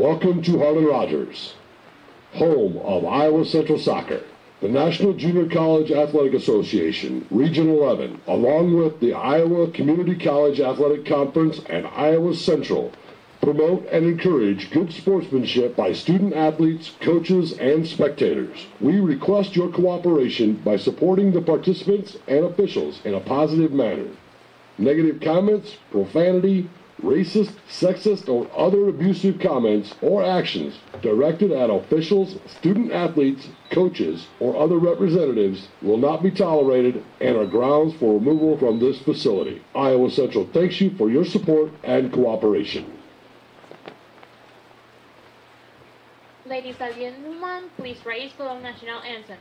Welcome to Harlan Rogers, home of Iowa Central Soccer. The National Junior College Athletic Association, Region 11, along with the Iowa Community College Athletic Conference and Iowa Central, promote and encourage good sportsmanship by student athletes, coaches, and spectators. We request your cooperation by supporting the participants and officials in a positive manner. Negative comments, profanity, racist, sexist, or other abusive comments or actions directed at officials, student athletes, coaches, or other representatives will not be tolerated and are grounds for removal from this facility. Iowa Central thanks you for your support and cooperation. Ladies and gentlemen, please raise the national anthem.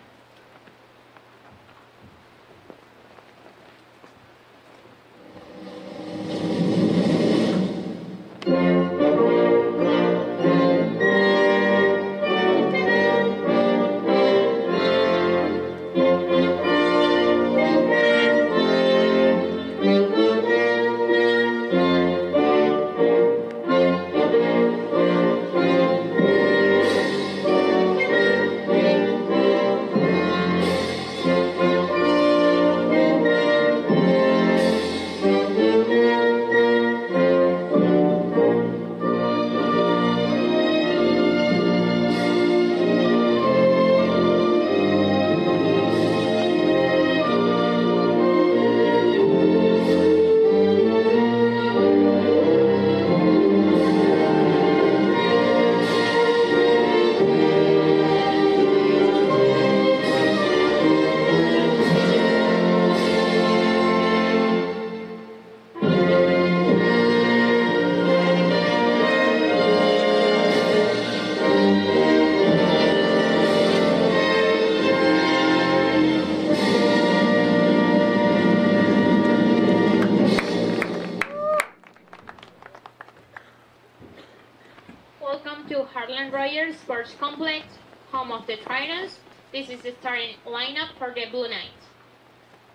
Lineup for the Blue Knights.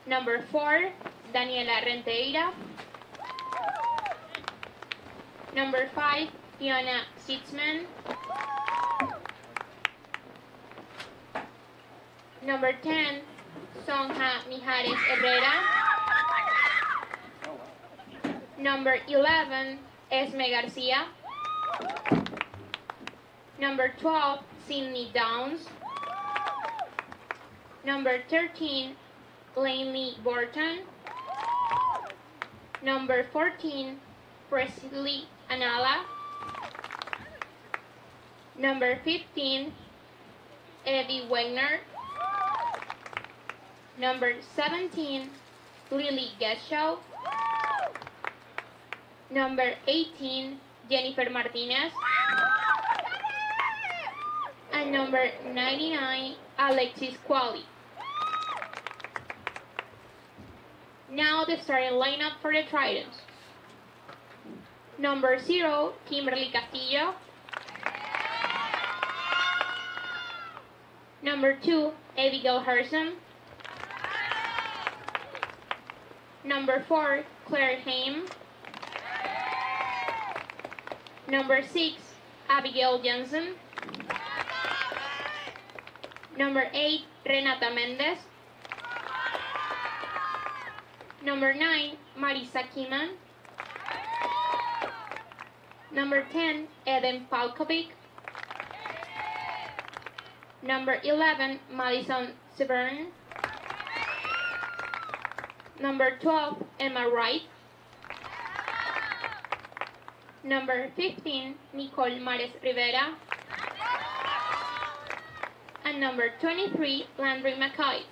Number 4, Daniela Renteira. Number 5, Fiona Sitzman. Number 10, Sonja Mijares Herrera. Number 11, Esme Garcia. Number 12, Sydney Downs. Number 13, Laney Borton. Number 14, Presley Anala. Number 15, Eddie Wagner. Number 17, Lily Geschow. Number 18, Jennifer Martinez. And number 99, Alexis Quali. Now the starting lineup for the Tritons. Number 0, Kimberly Castillo. Number 2, Abigail Herson. Number 4, Claire Haim. Number 6, Abigail Jensen. Number 8, Renata Mendez. Number 9, Marisa Kiman. Number 10, Eden Palkovic. Number 11, Madison Severn. Number 12, Emma Wright. Number 15, Nicole Mares Rivera. And number 23, Landry McCoy.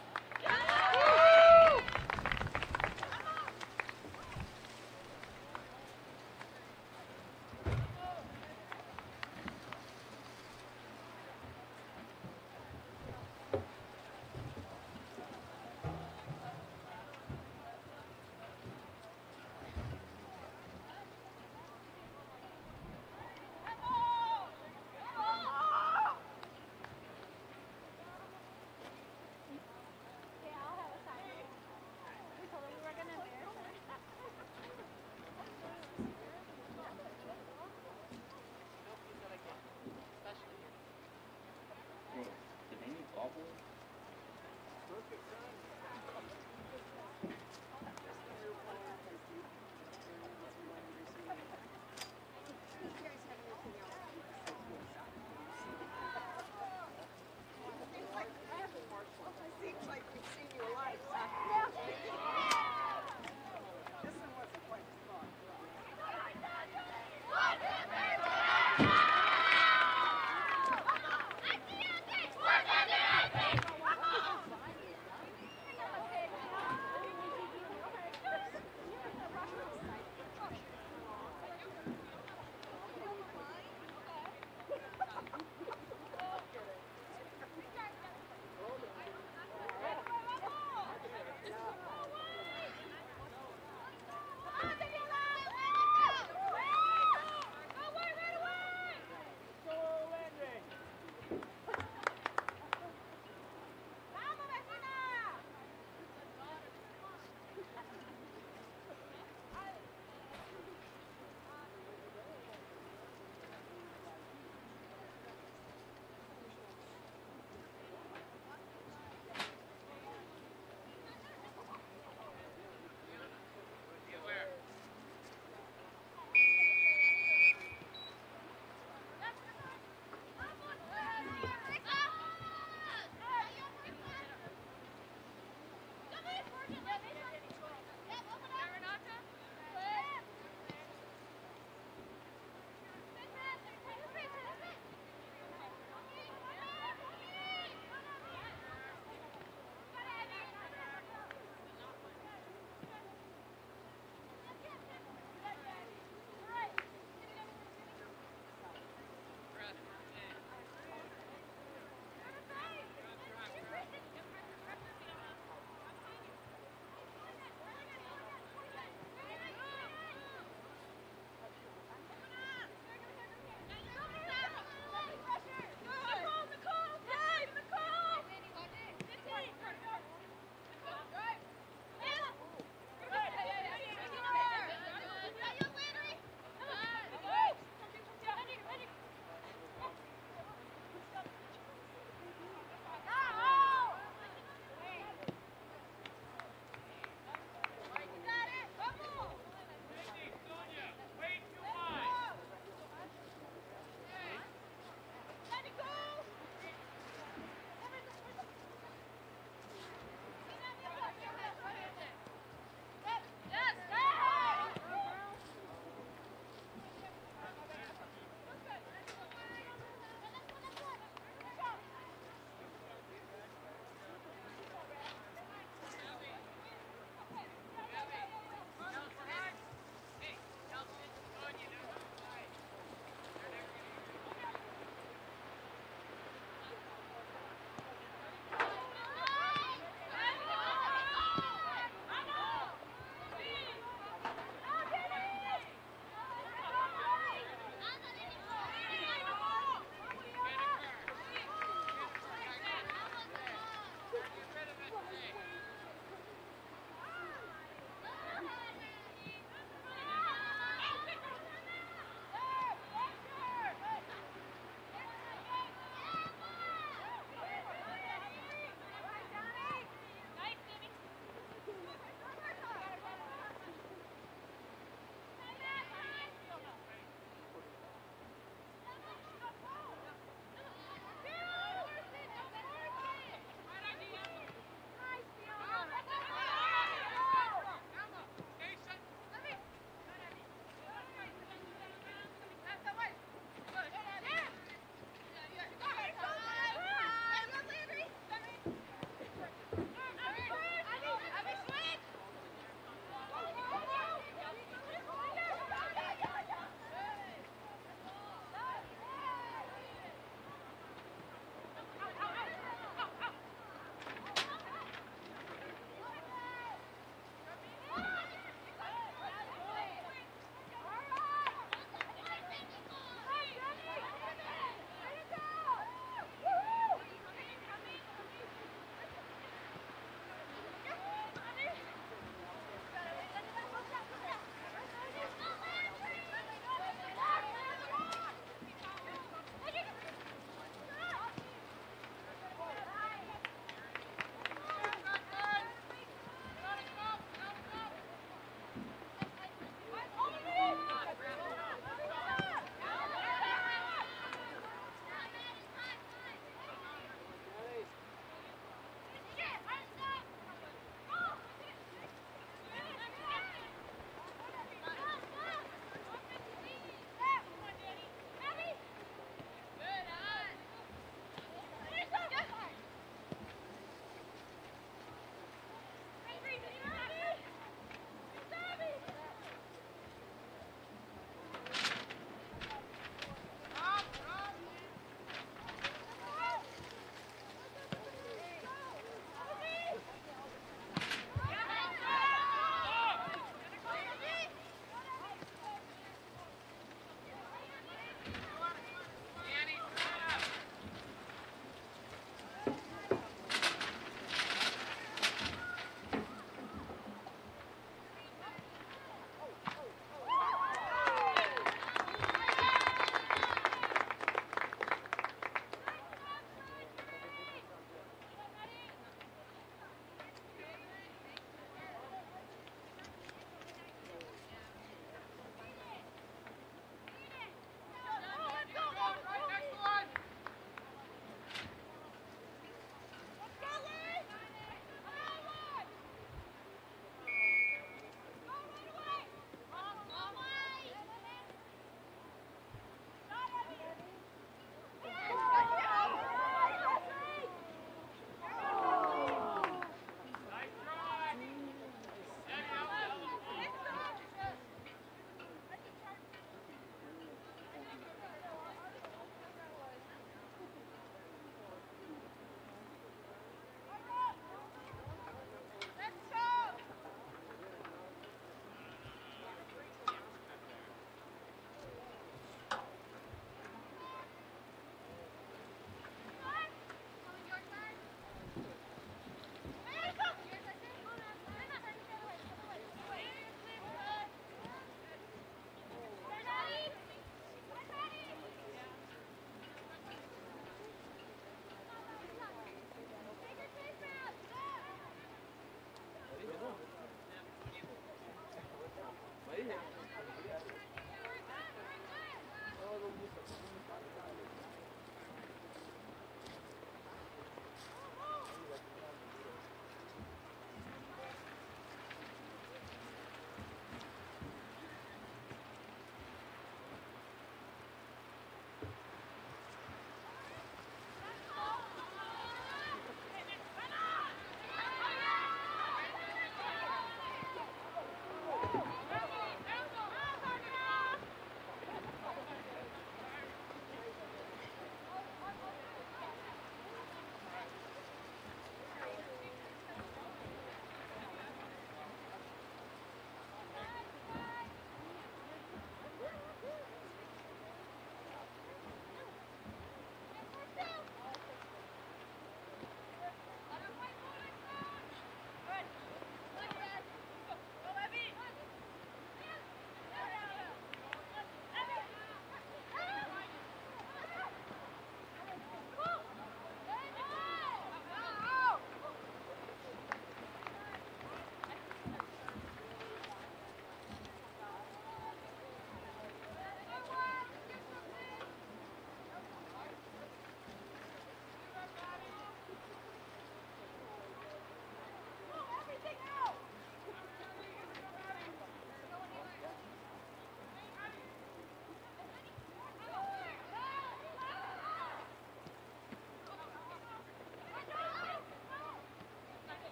Gracias.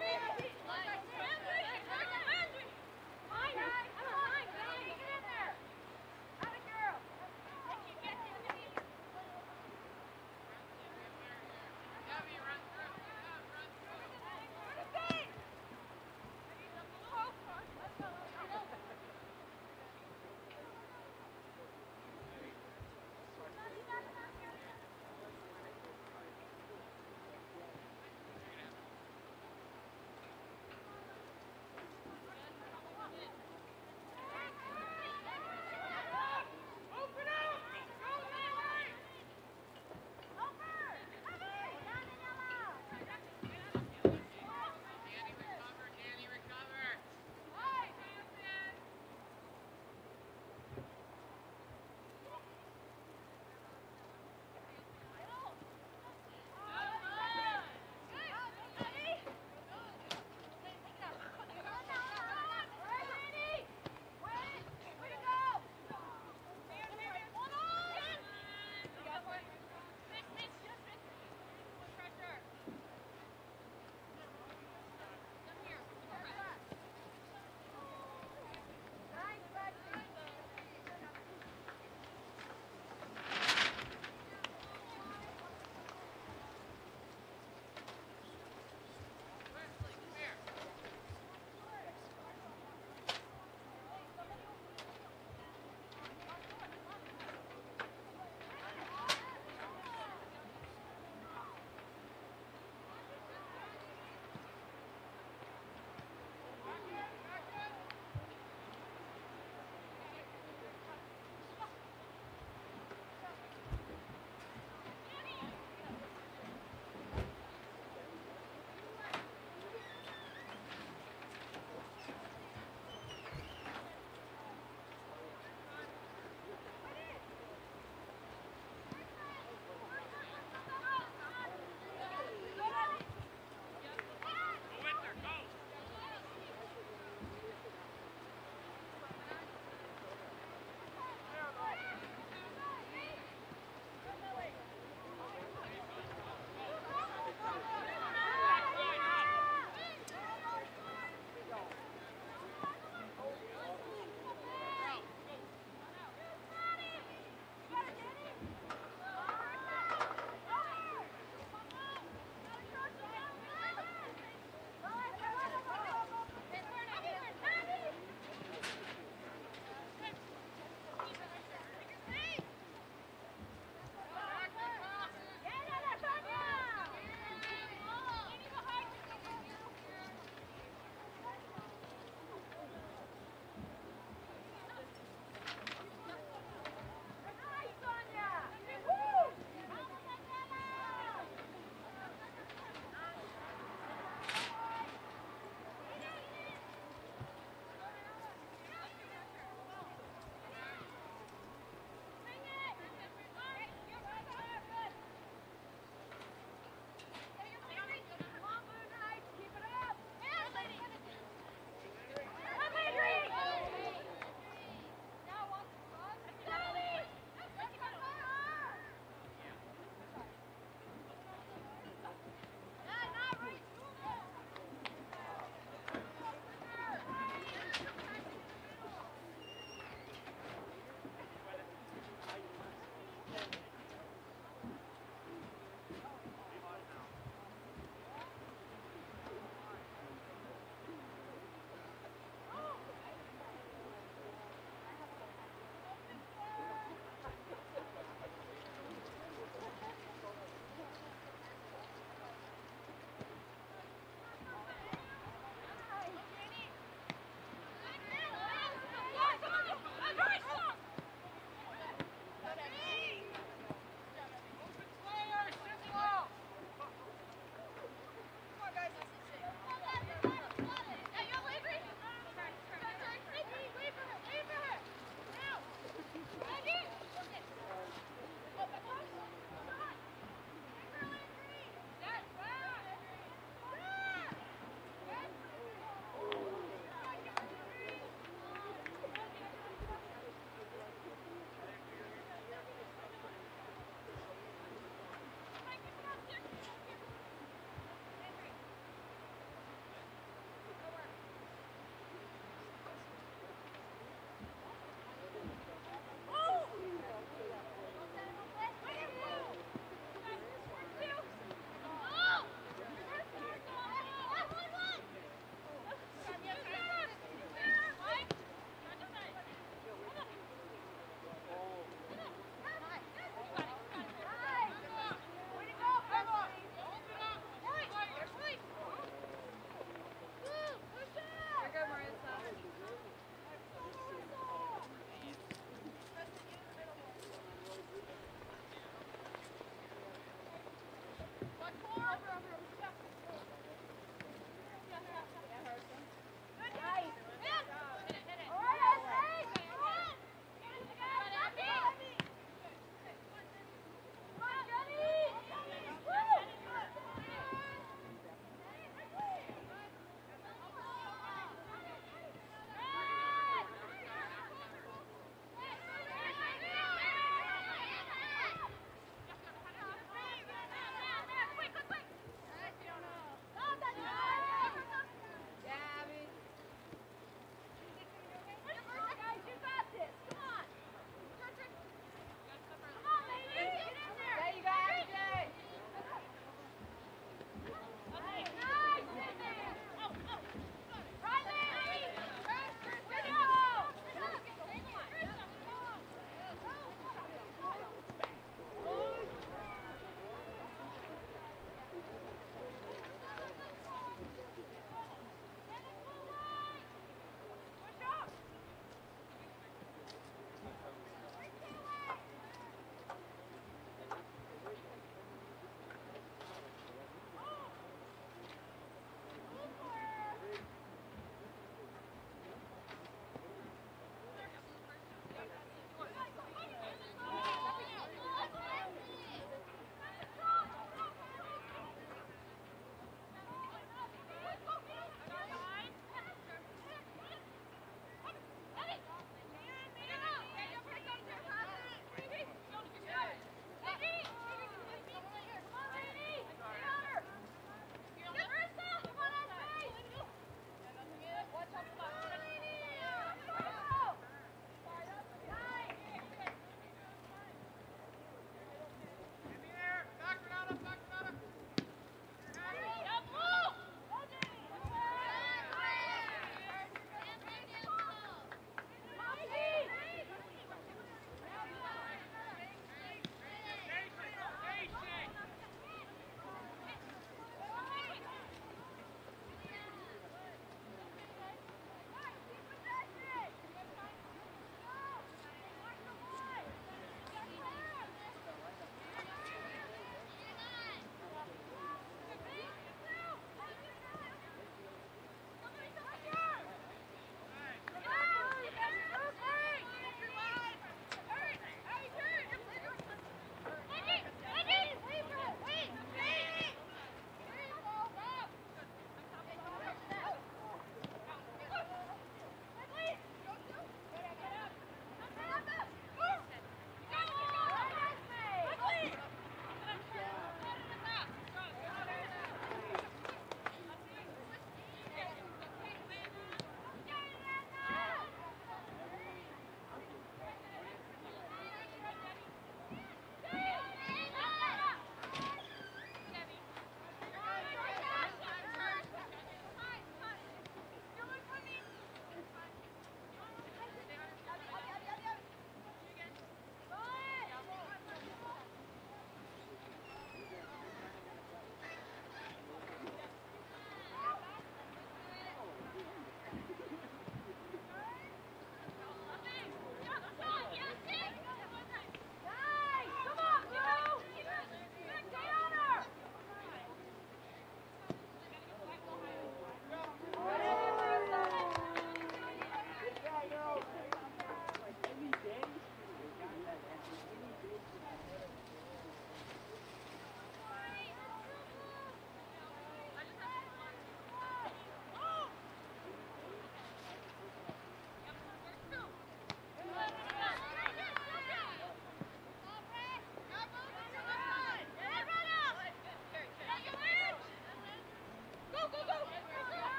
Yeah.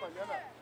Có 了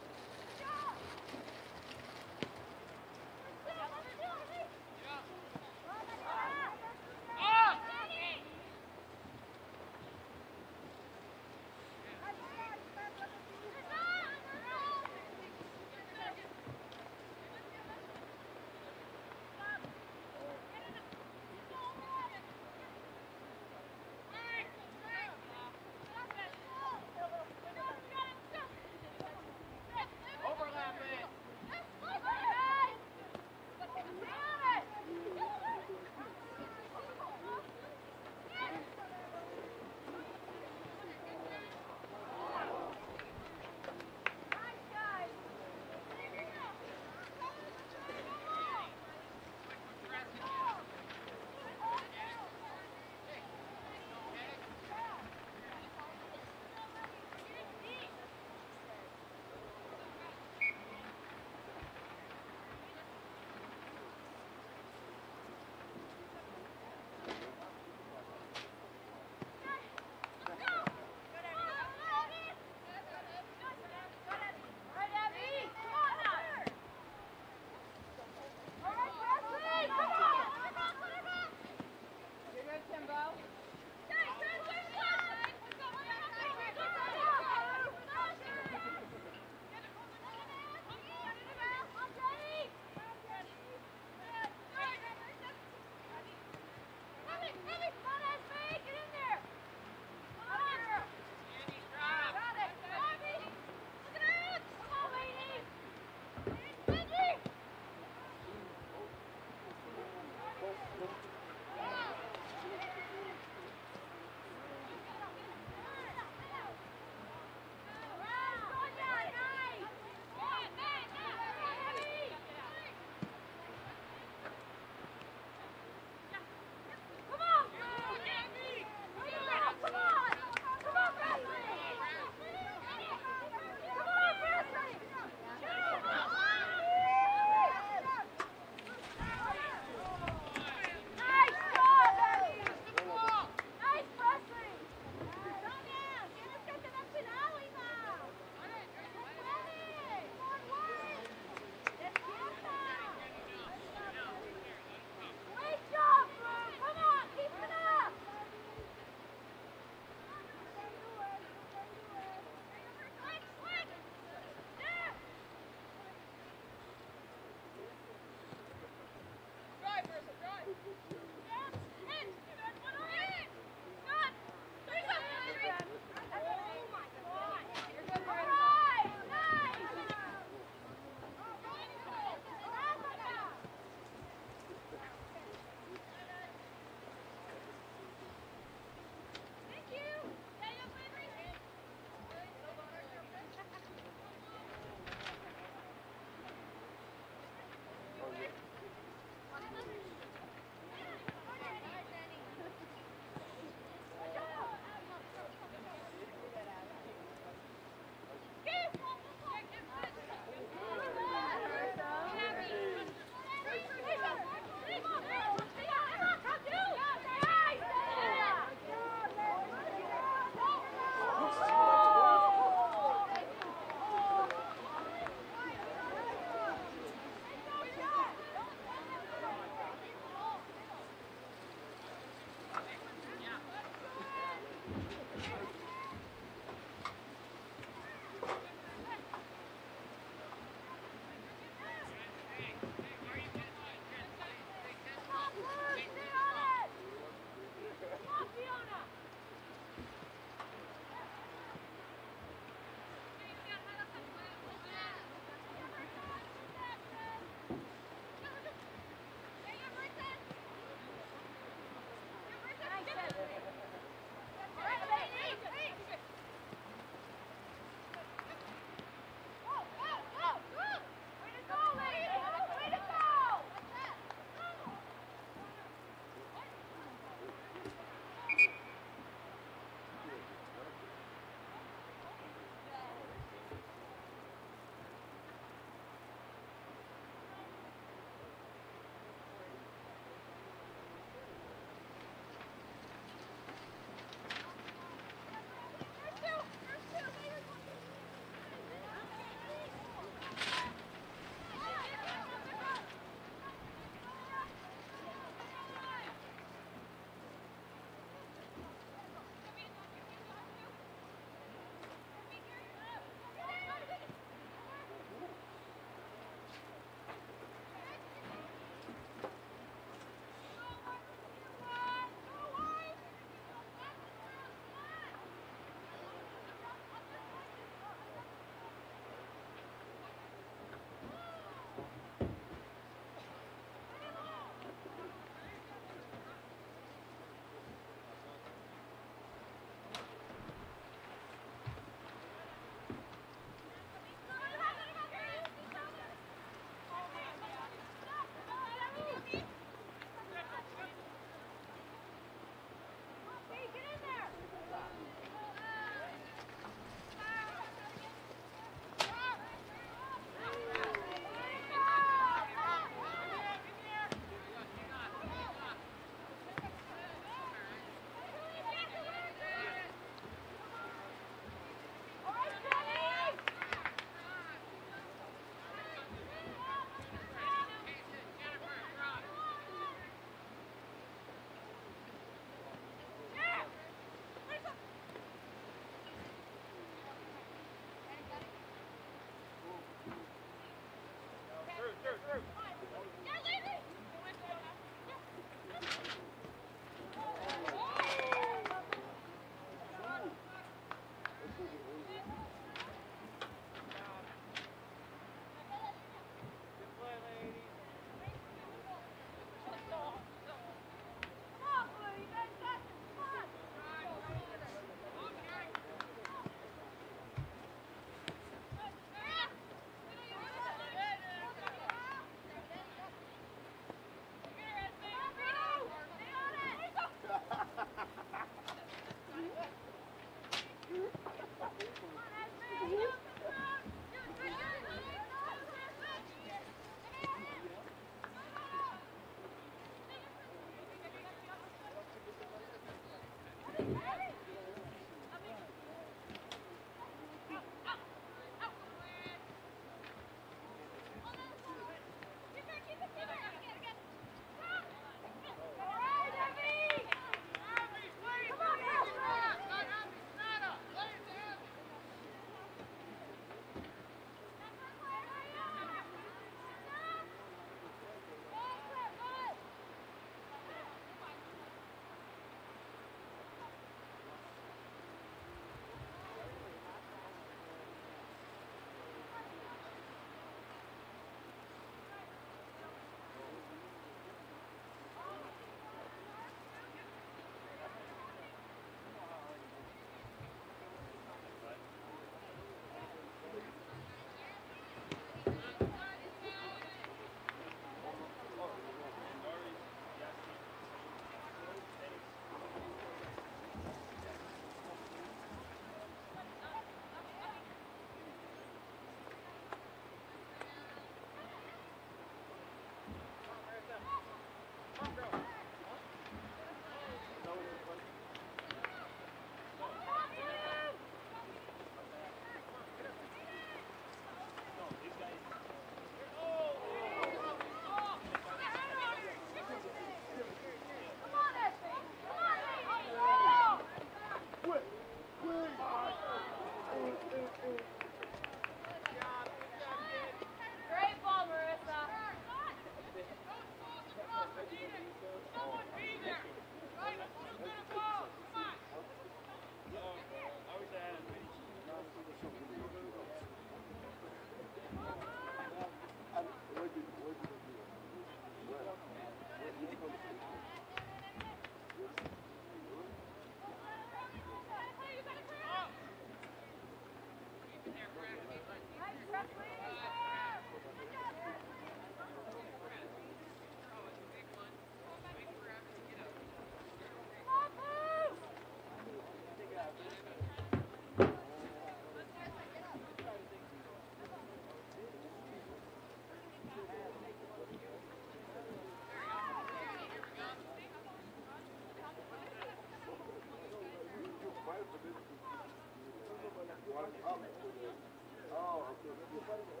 Oh, okay.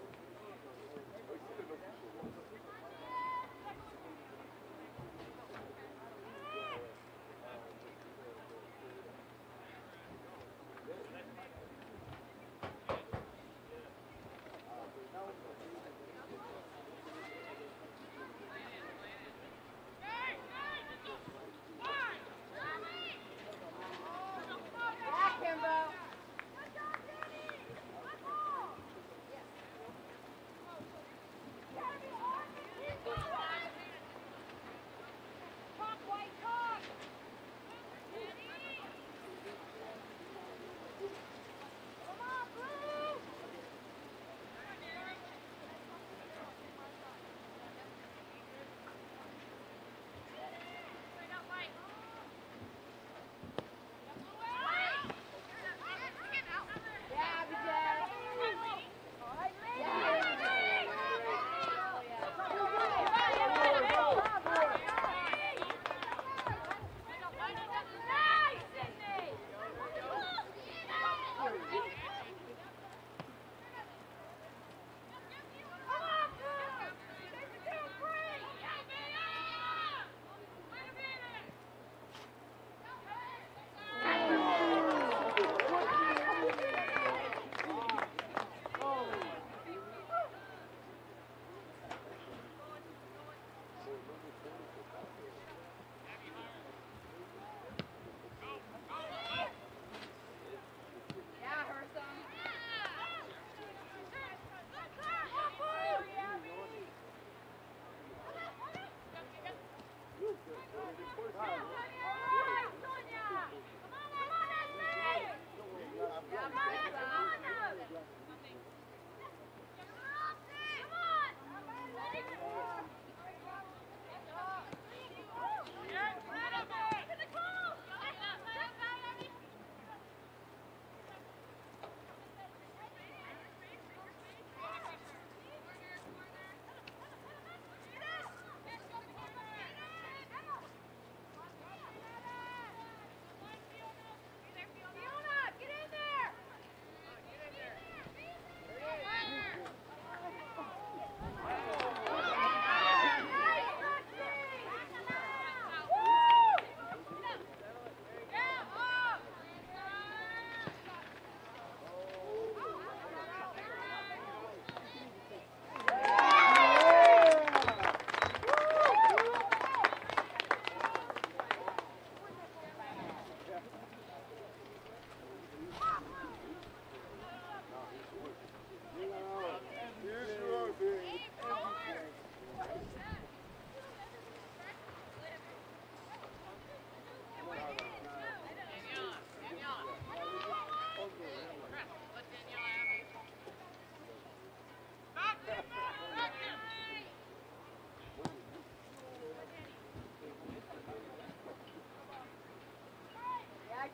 Come on.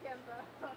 Come on,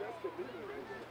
That's the meeting right there.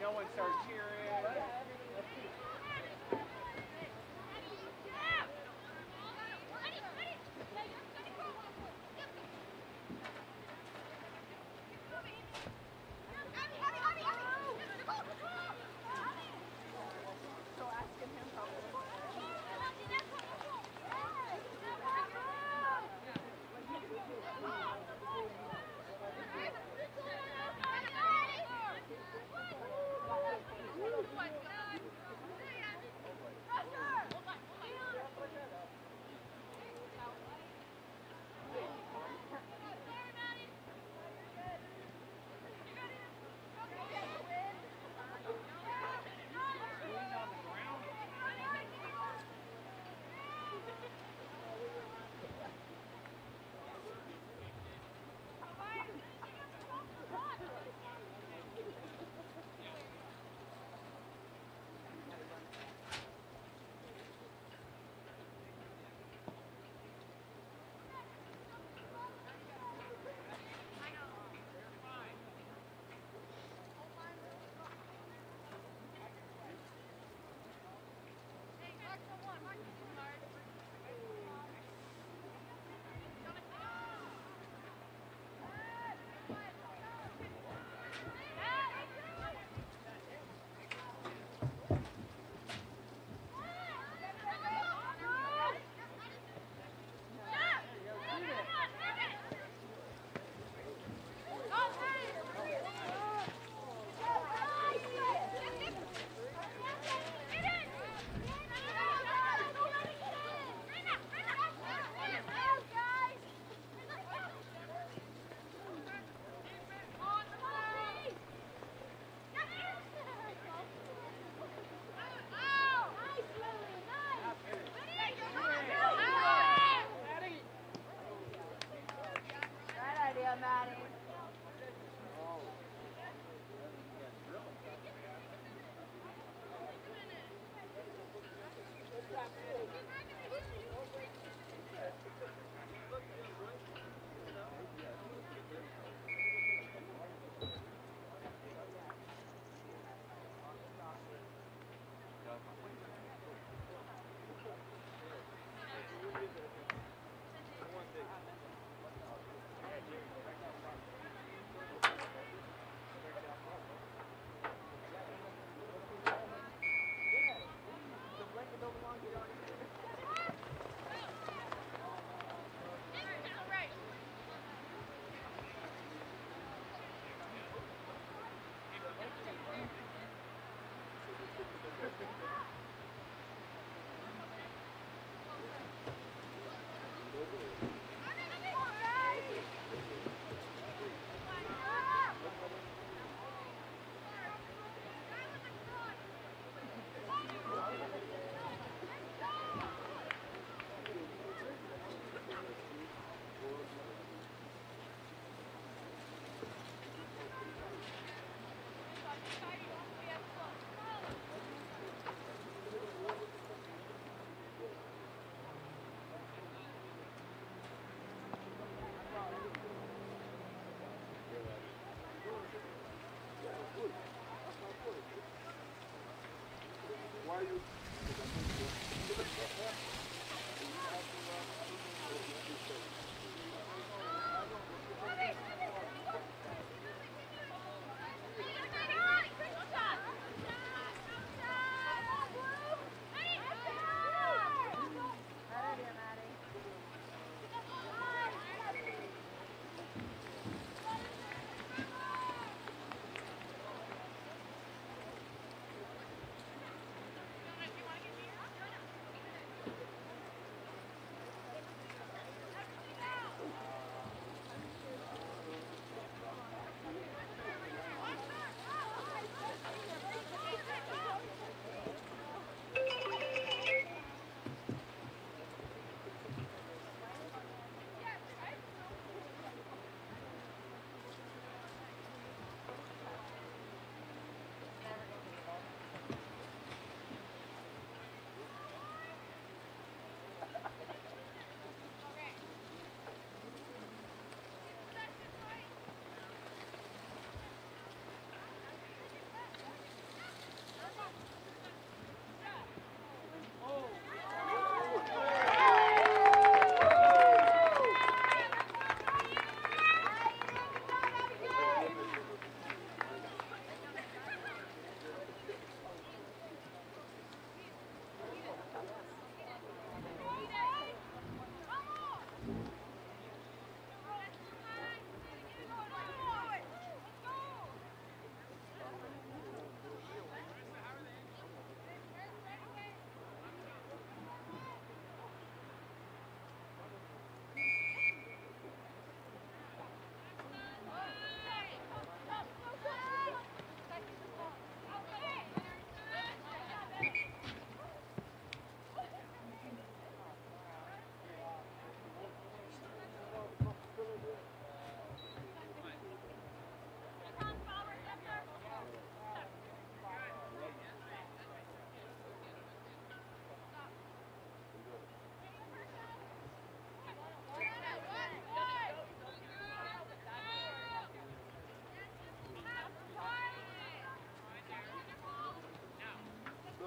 no one starts cheering.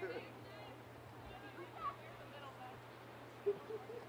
Thank you.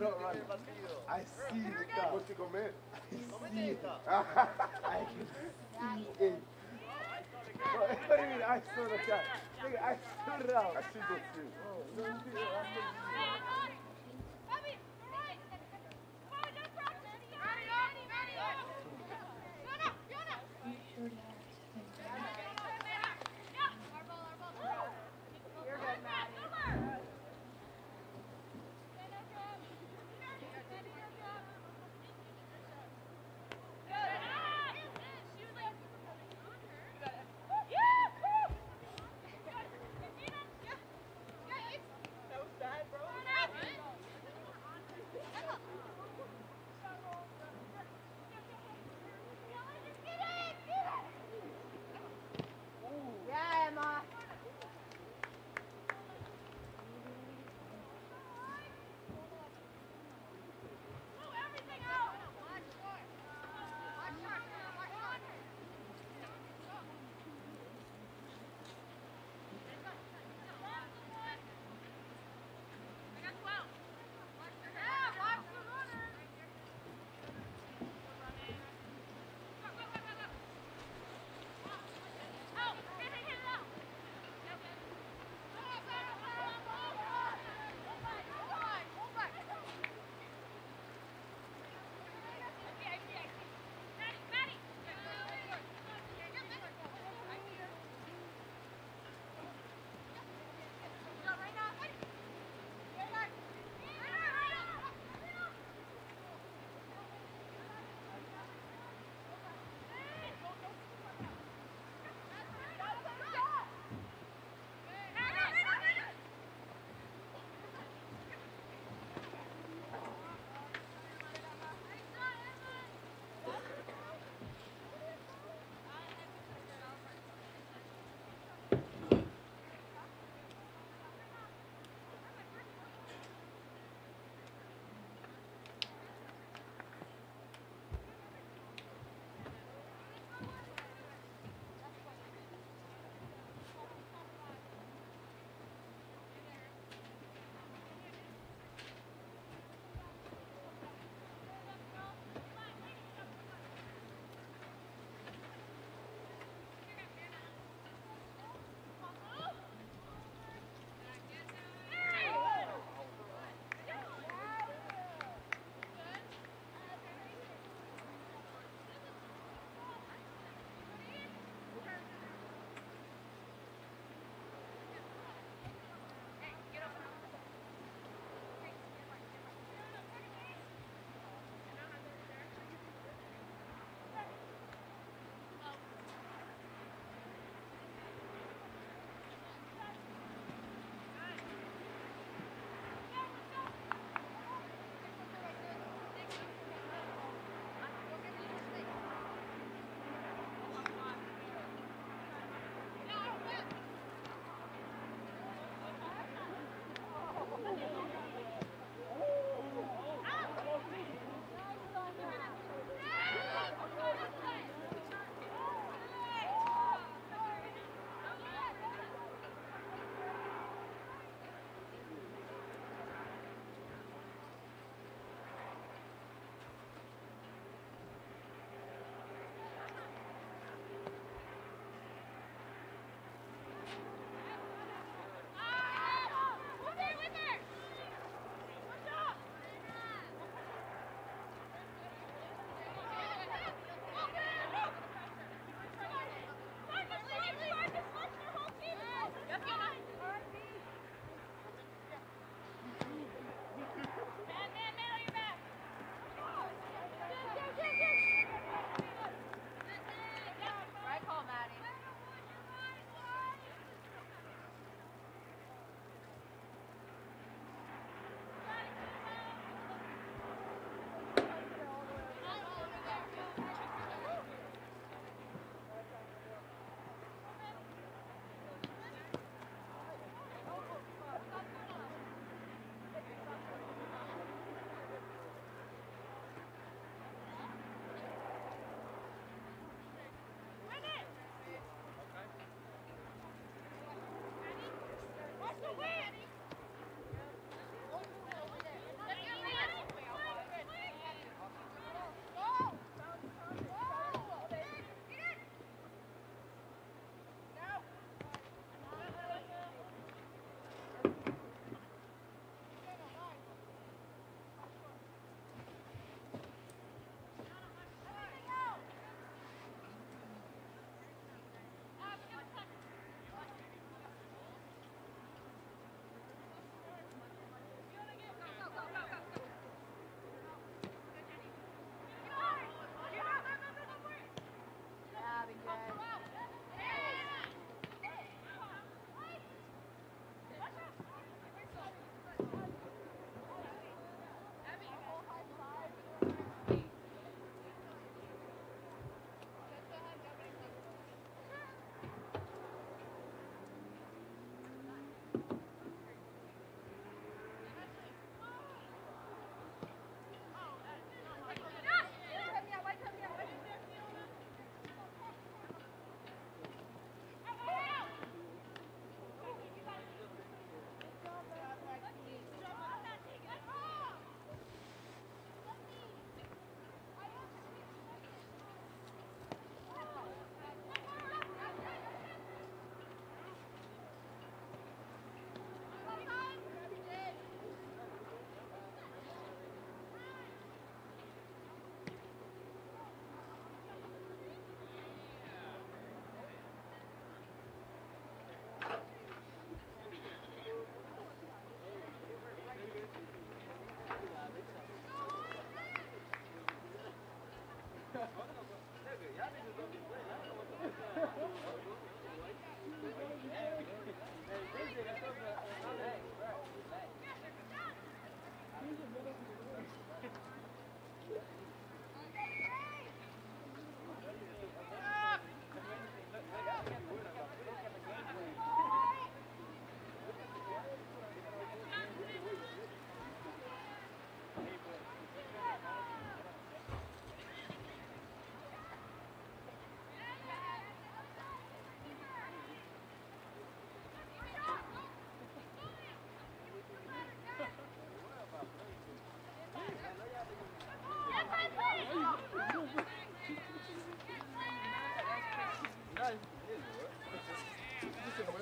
No, man. I see the cup. What you comer? I see it. I see it. What do you mean I saw the cup? Nigga, I stood out. I see the food.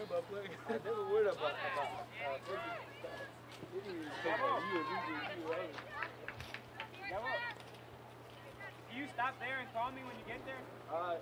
Just a word about playing. I never worried about about uh, playing. You, you, you, you, Do you stop there and call me when you get there? uh,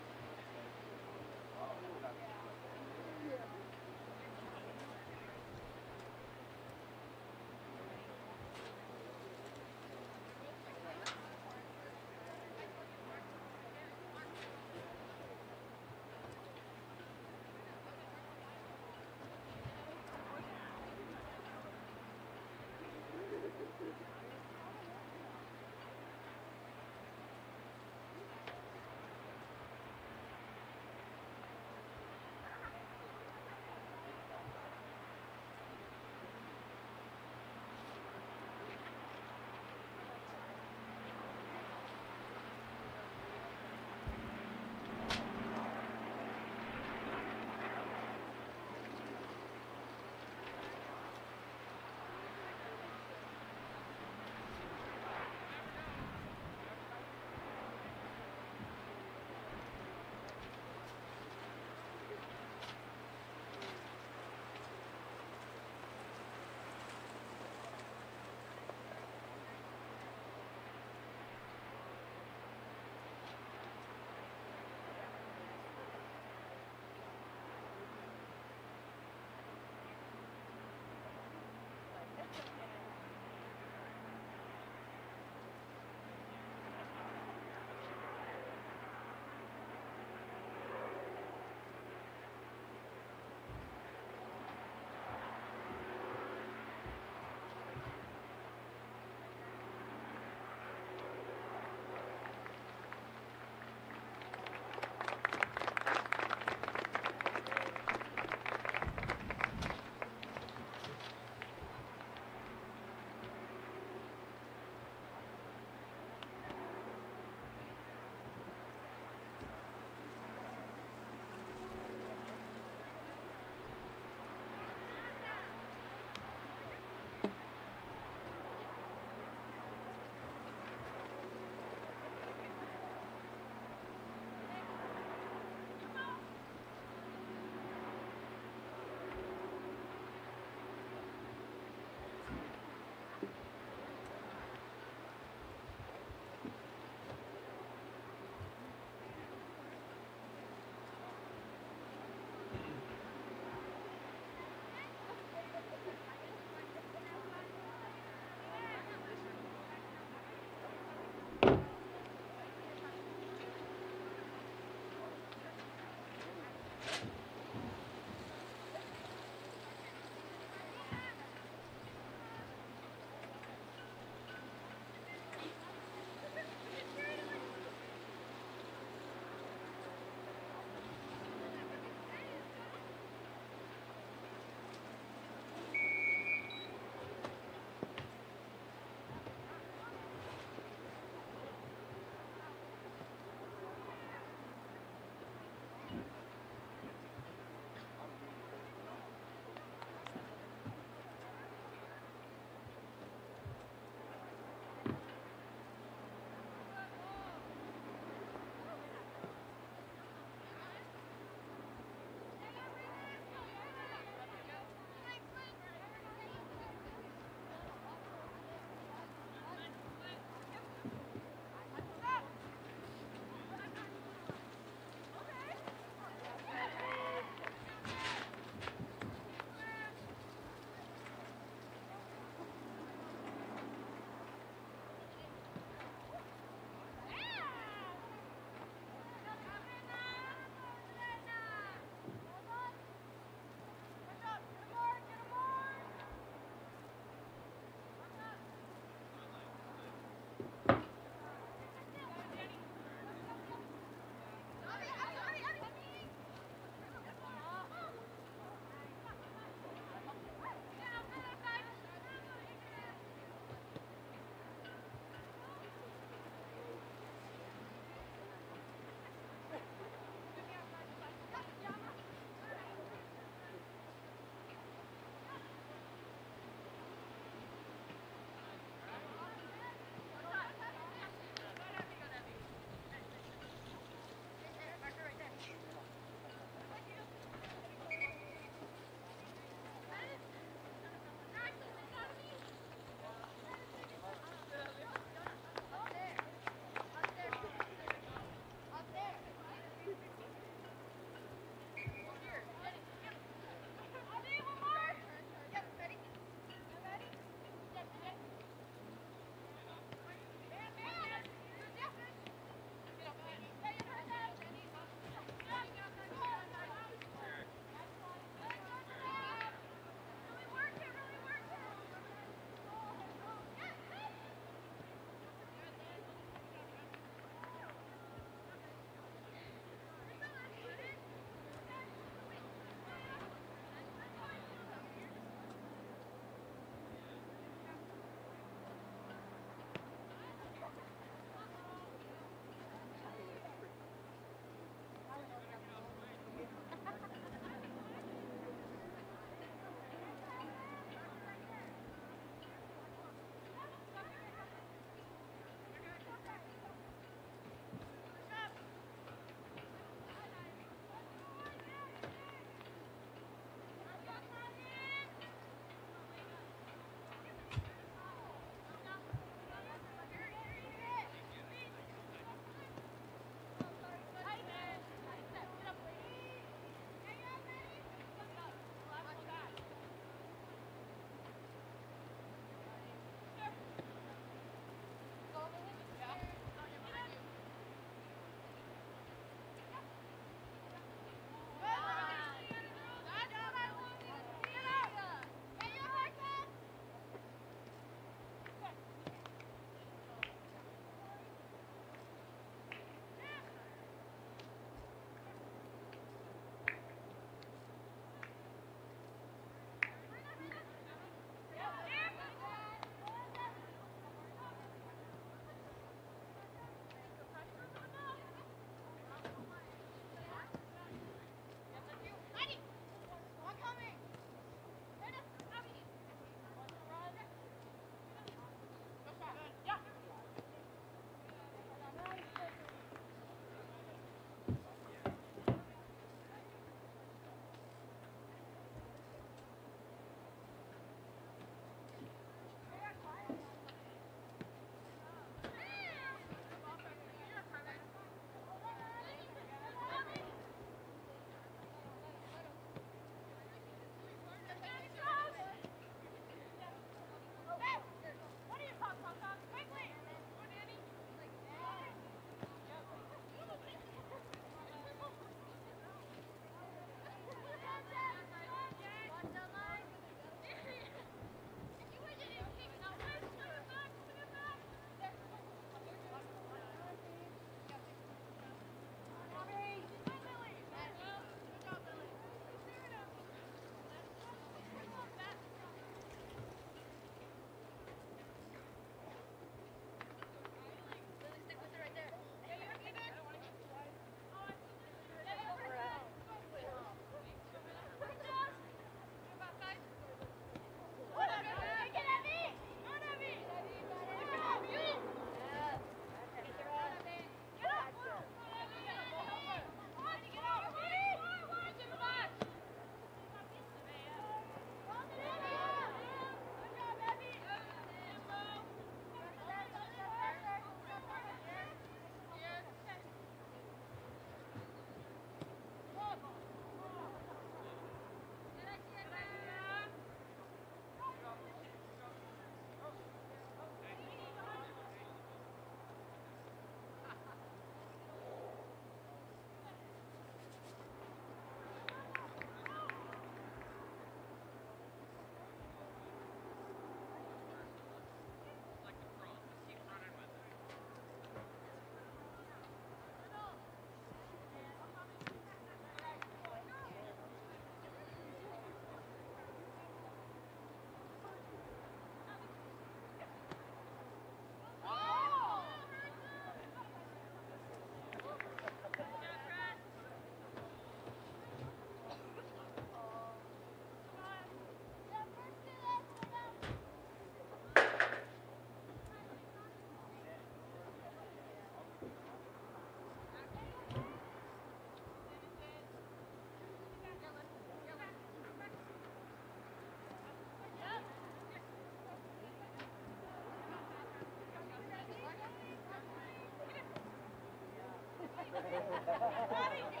Thank you.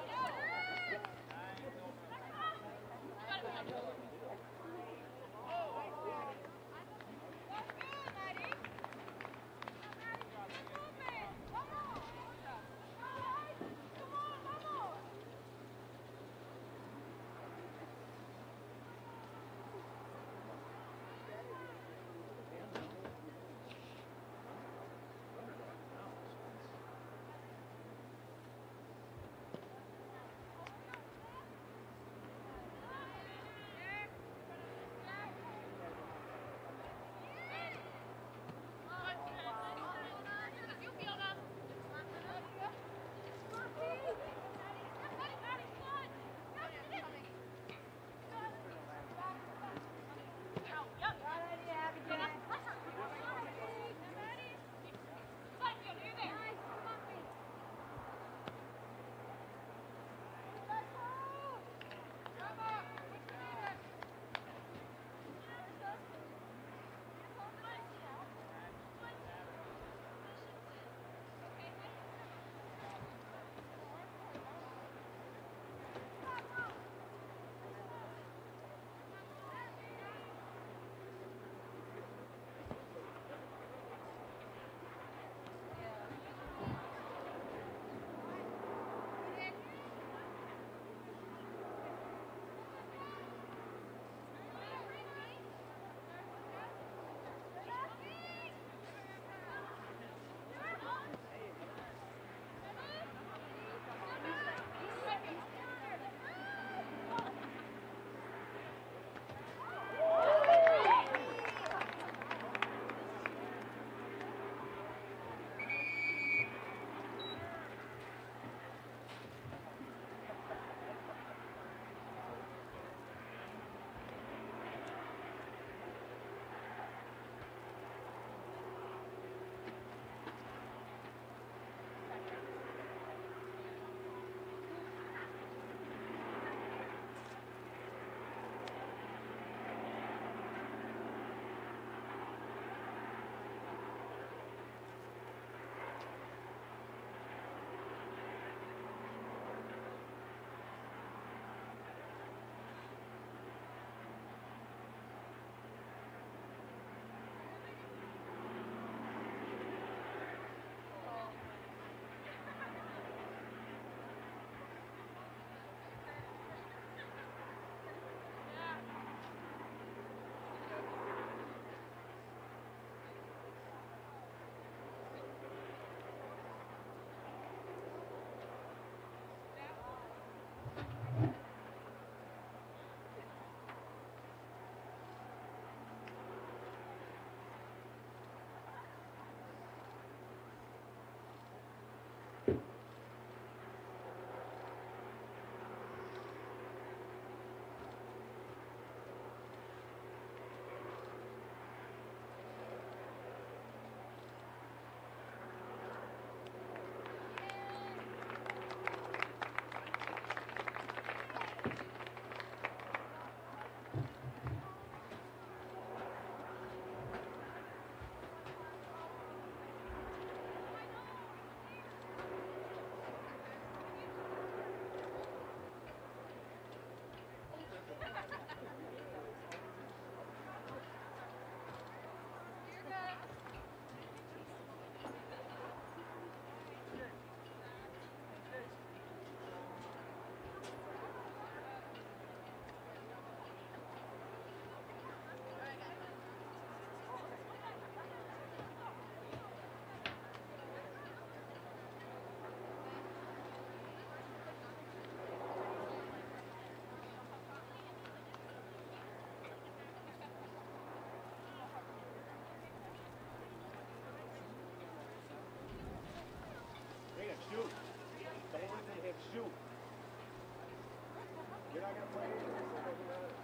Shoot. You're not play it doesn't matter.